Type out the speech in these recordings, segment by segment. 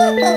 you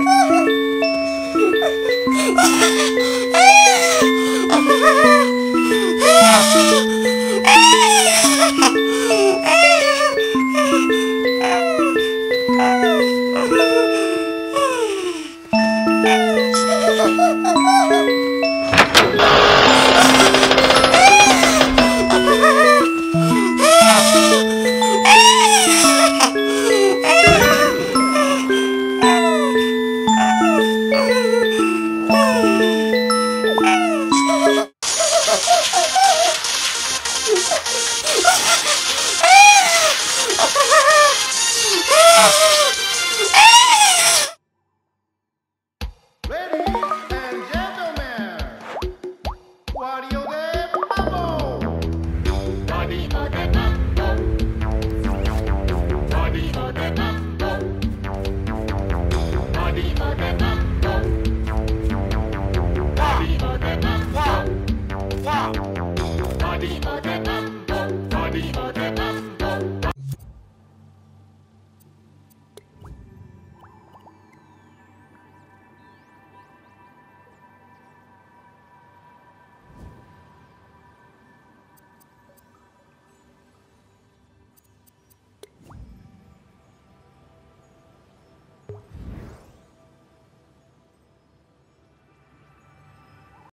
Ah!